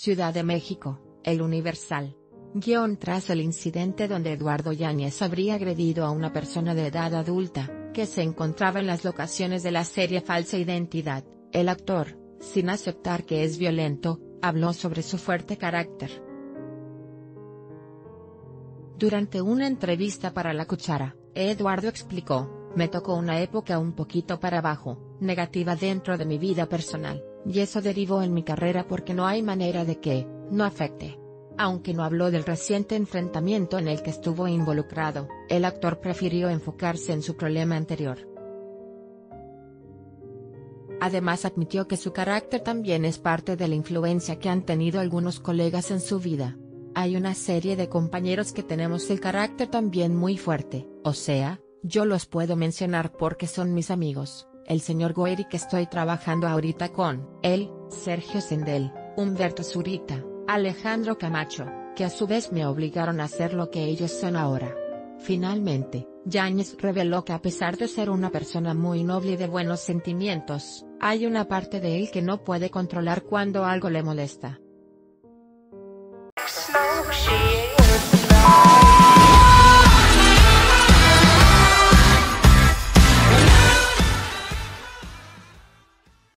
Ciudad de México, El Universal. Guión tras el incidente donde Eduardo Yáñez habría agredido a una persona de edad adulta, que se encontraba en las locaciones de la serie Falsa Identidad, el actor, sin aceptar que es violento, habló sobre su fuerte carácter. Durante una entrevista para La Cuchara, Eduardo explicó, me tocó una época un poquito para abajo, negativa dentro de mi vida personal, y eso derivó en mi carrera porque no hay manera de que, no afecte. Aunque no habló del reciente enfrentamiento en el que estuvo involucrado, el actor prefirió enfocarse en su problema anterior. Además admitió que su carácter también es parte de la influencia que han tenido algunos colegas en su vida. Hay una serie de compañeros que tenemos el carácter también muy fuerte, o sea, yo los puedo mencionar porque son mis amigos, el señor Goeri que estoy trabajando ahorita con, él, Sergio Sendel, Humberto Zurita, Alejandro Camacho, que a su vez me obligaron a hacer lo que ellos son ahora. Finalmente, Yáñez reveló que a pesar de ser una persona muy noble y de buenos sentimientos, hay una parte de él que no puede controlar cuando algo le molesta.